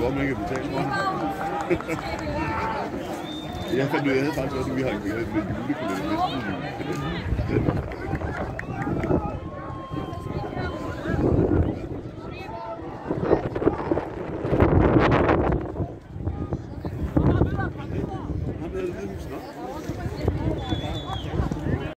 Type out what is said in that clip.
godt, man kan betale for det. Jeg fandt ud af, jeg havde faktisk også, at vi har en julekalender næsten jul.